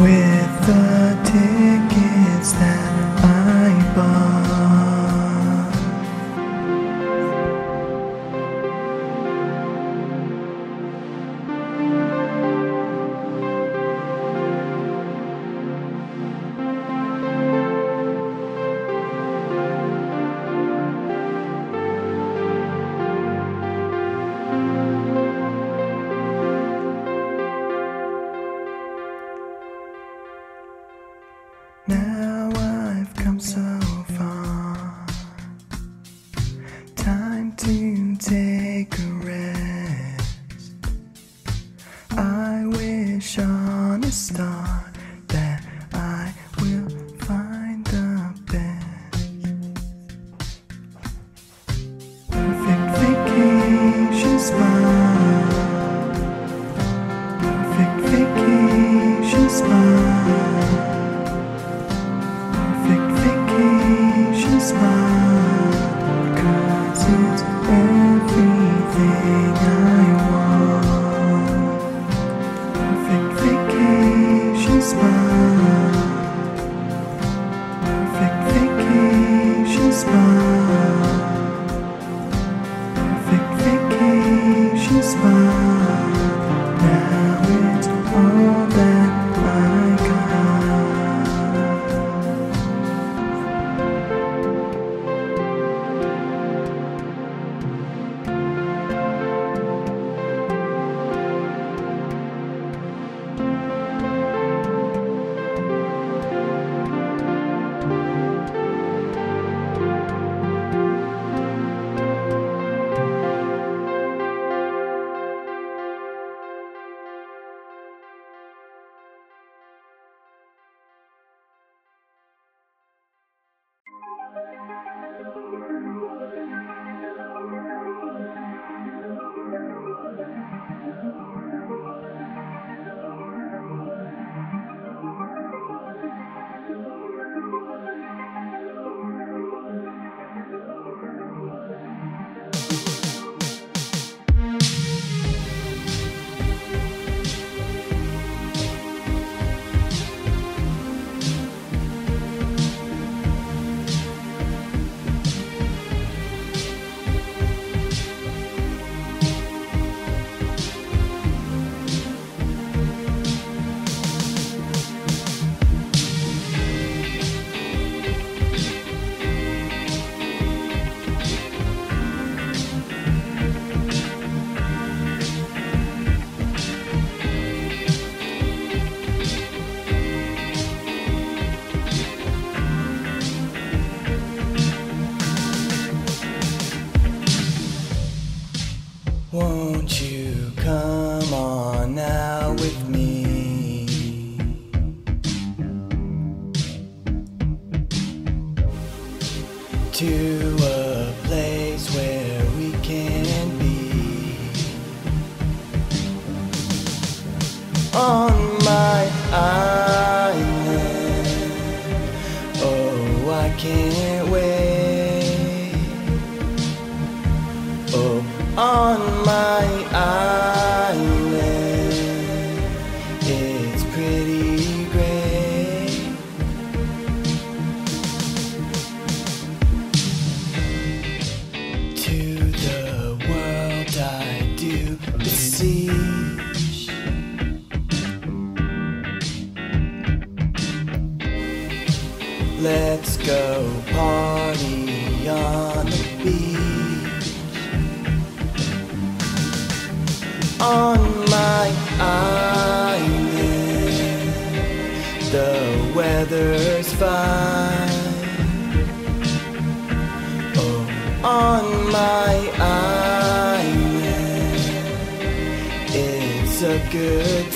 with the tickets that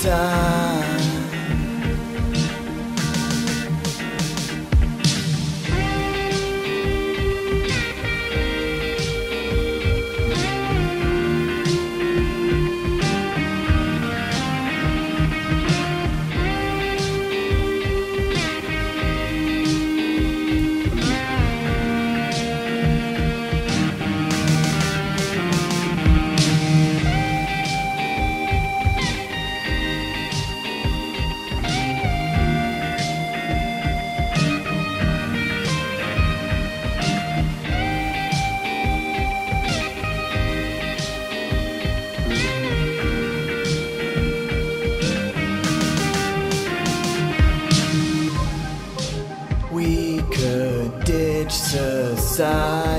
good society.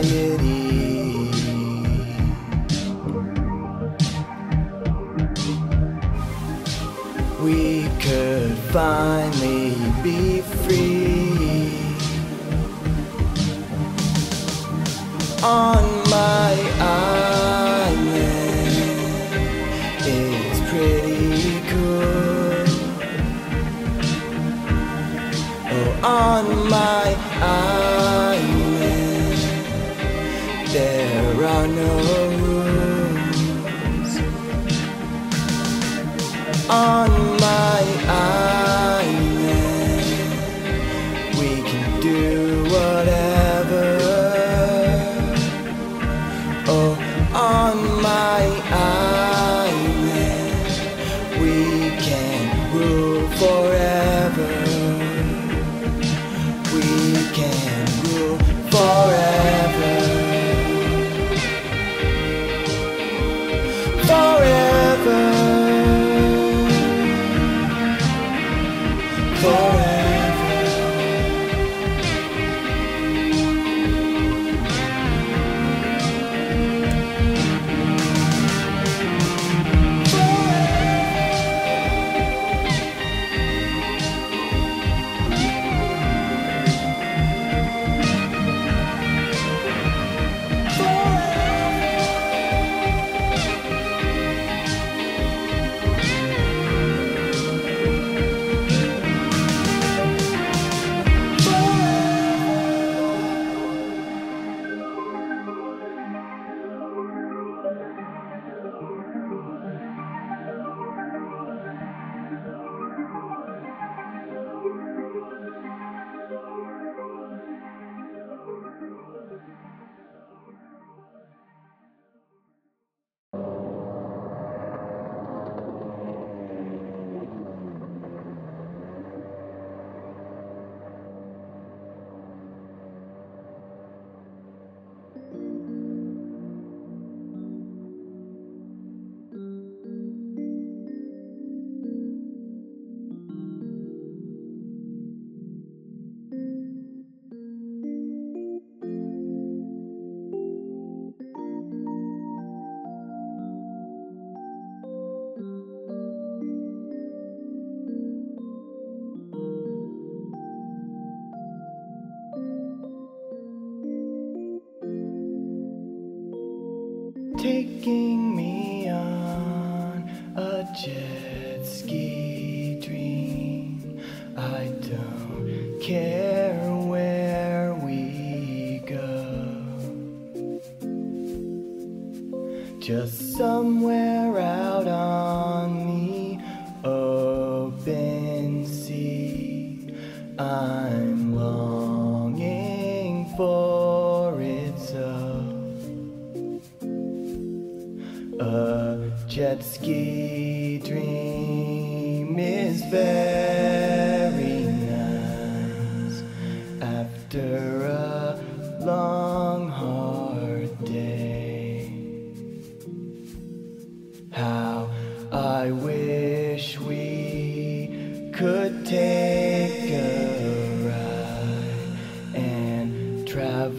Forever.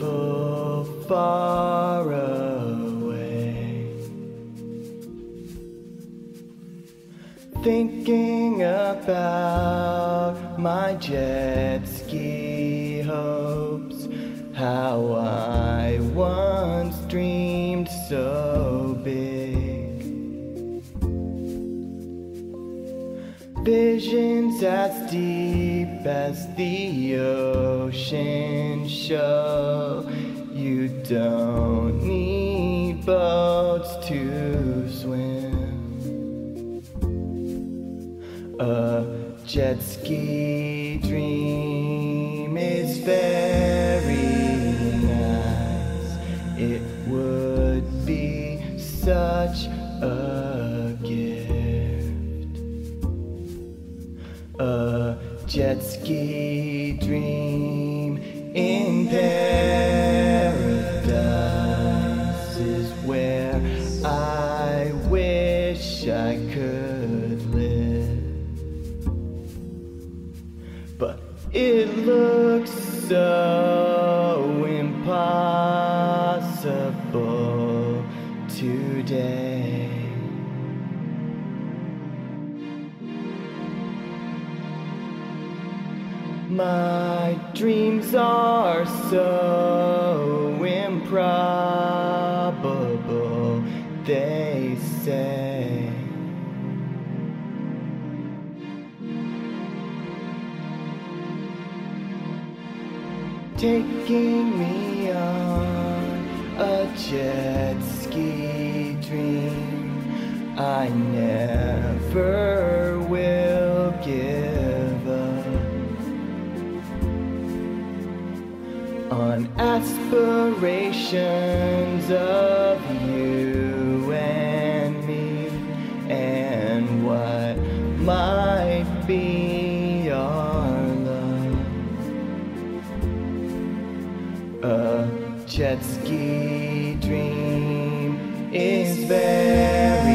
Travel far away. Thinking about my jet ski hopes, how I once dreamed so big. Visions as deep as the ocean show. You don't need boats to swim. A jet ski paradise is where I wish I could live. But it looks so impossible today. My dreams are so improbable, they say. Taking me on a jet ski dream, I never aspirations of you and me and what might be our love. A jet ski dream is very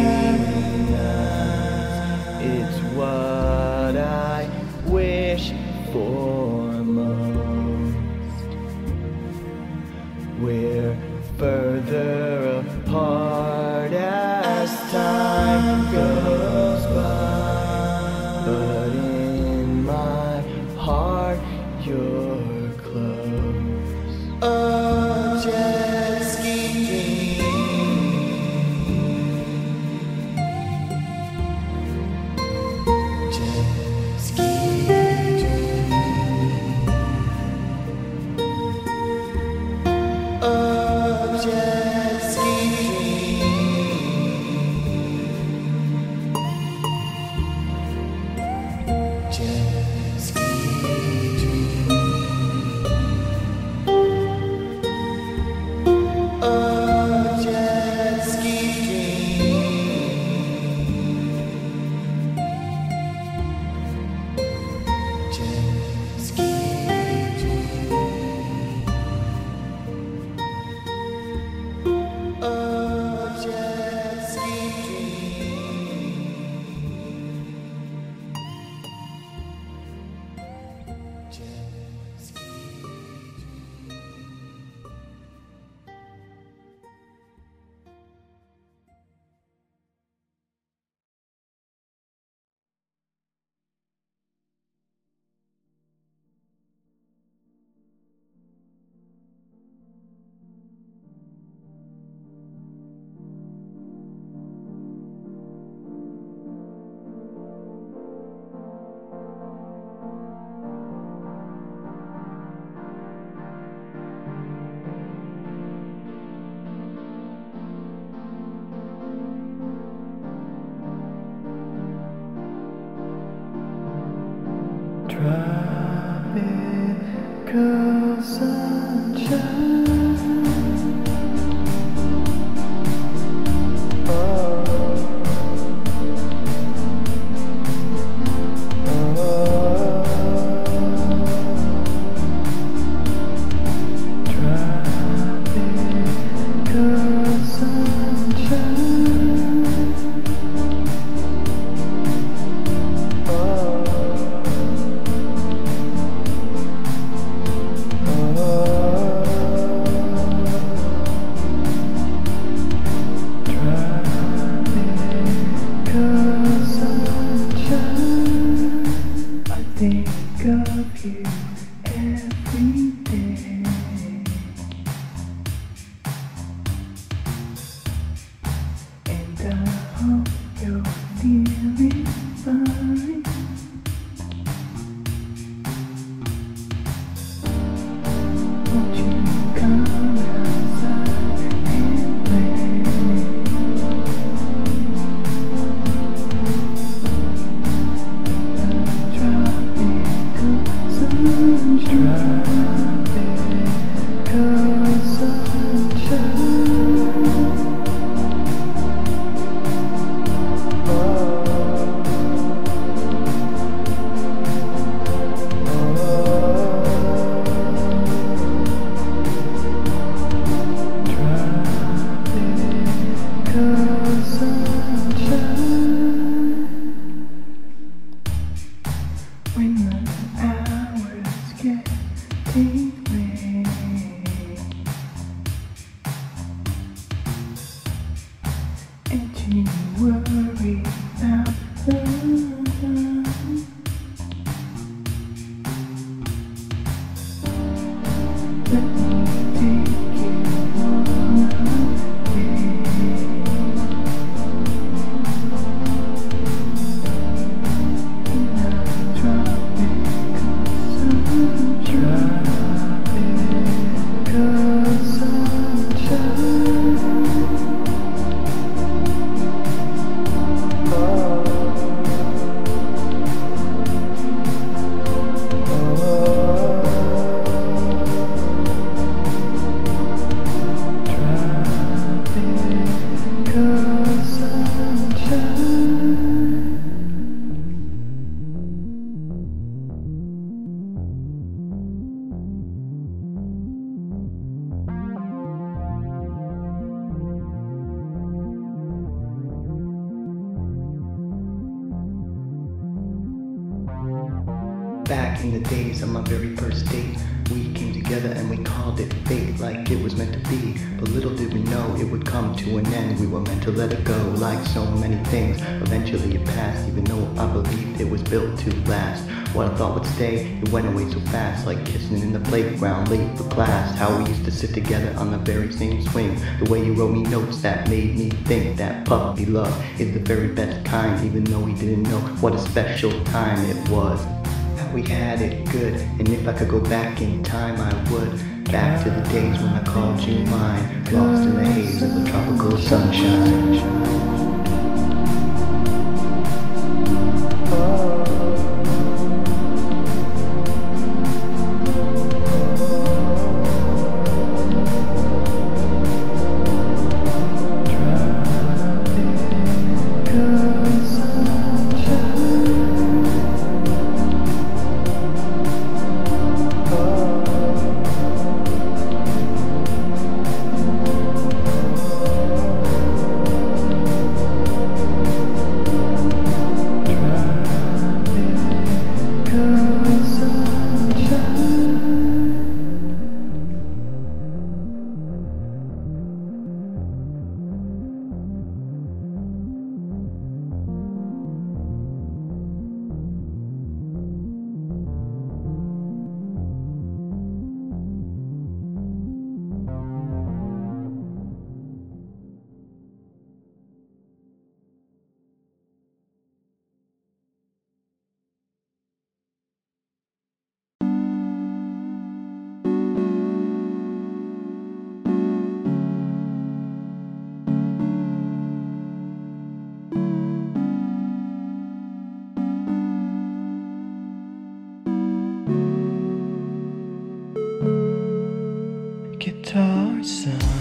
every words that made me think that puppy love is the very best kind, even though we didn't know what a special time it was. We had it good, and if I could go back in time, I would. Back to the days when I called you mine, lost in the haze of the tropical sunshine. So.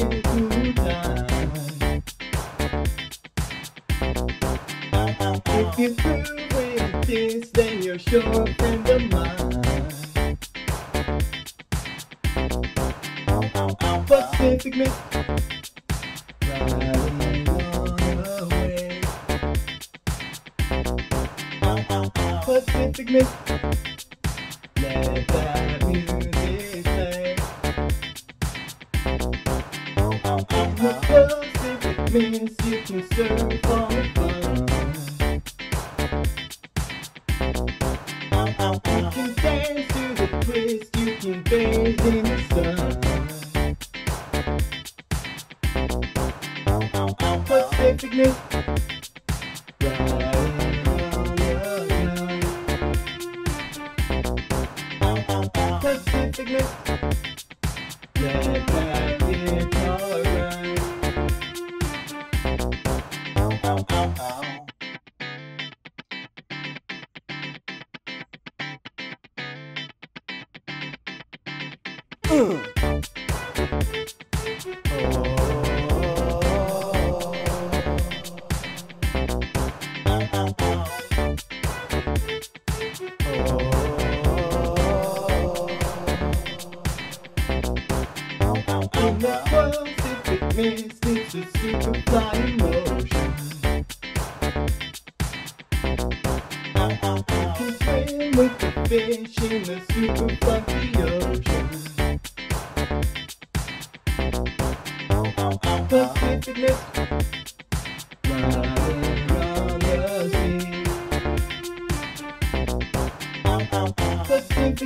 It's so fun.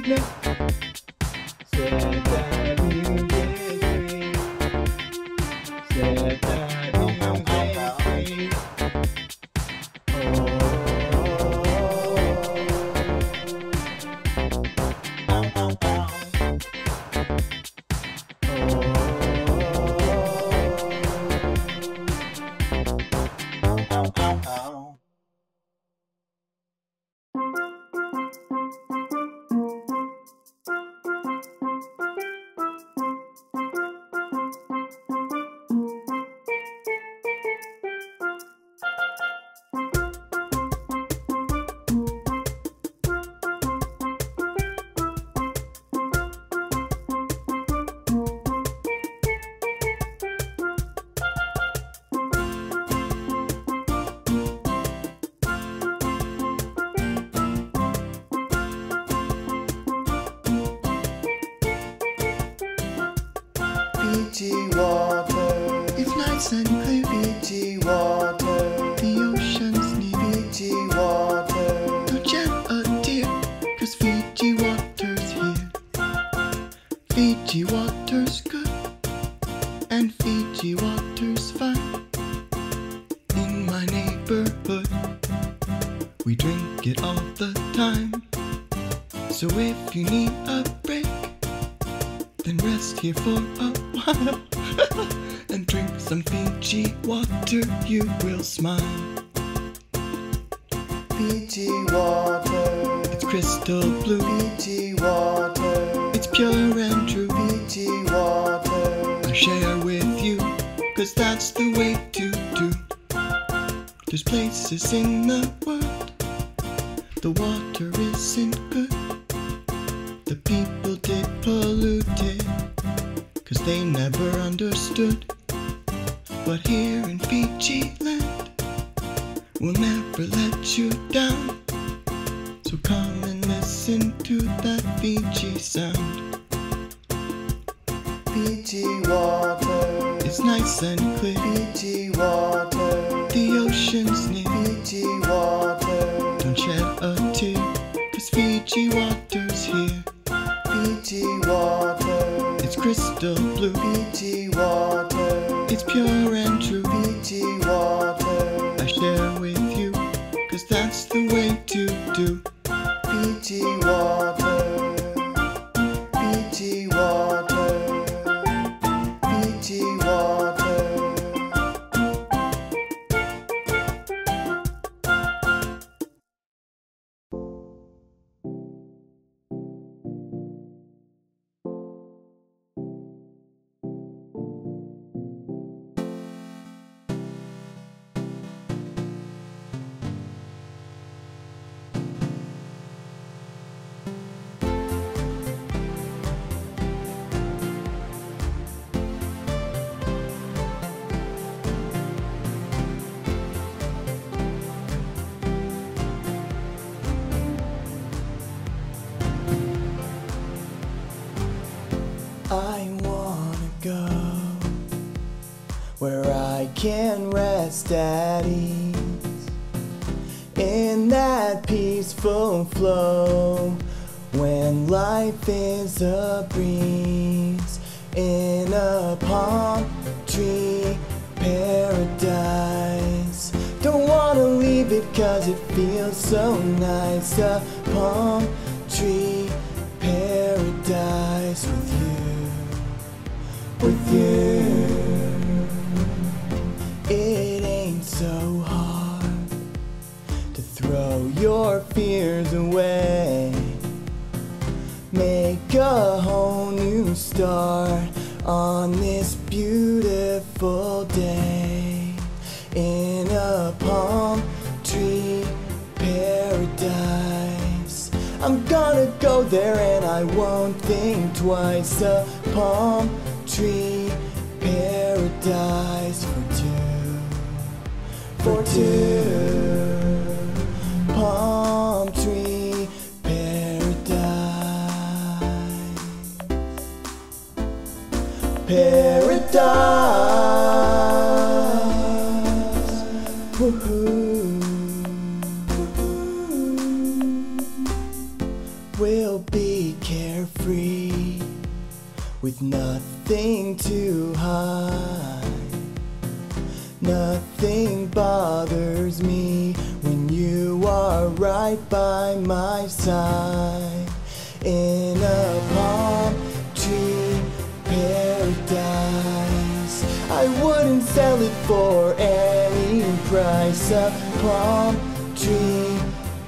Hitler. bottle blue. Fiji water. It's pure and true. Fiji water. I share with you, cause that's the way to do. There's places in the It's crystal blue. Fiji water. It's pure and true. Fiji water. I share with you, cause that's the way to do. Rest in that peaceful flow when life is a breeze in a palm tree paradise. Don't wanna leave it cause it feels so nice. A palm tree paradise with you, with you. Make a whole new start on this beautiful day in a palm tree paradise. I'm gonna go there and I won't think twice. A palm tree paradise for two, for two. Paradise. We'll be carefree with nothing to hide. Nothing bothers me when you are right by my side in a sell it for any price. A palm tree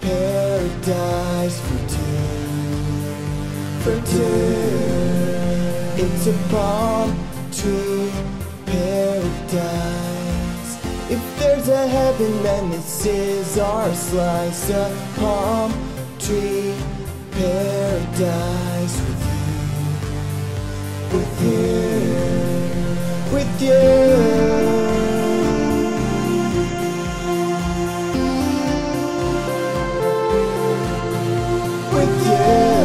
paradise for two, for two. It's a palm tree paradise. If there's a heaven, then this is our slice. A palm tree paradise with you, with you, with you. yeah.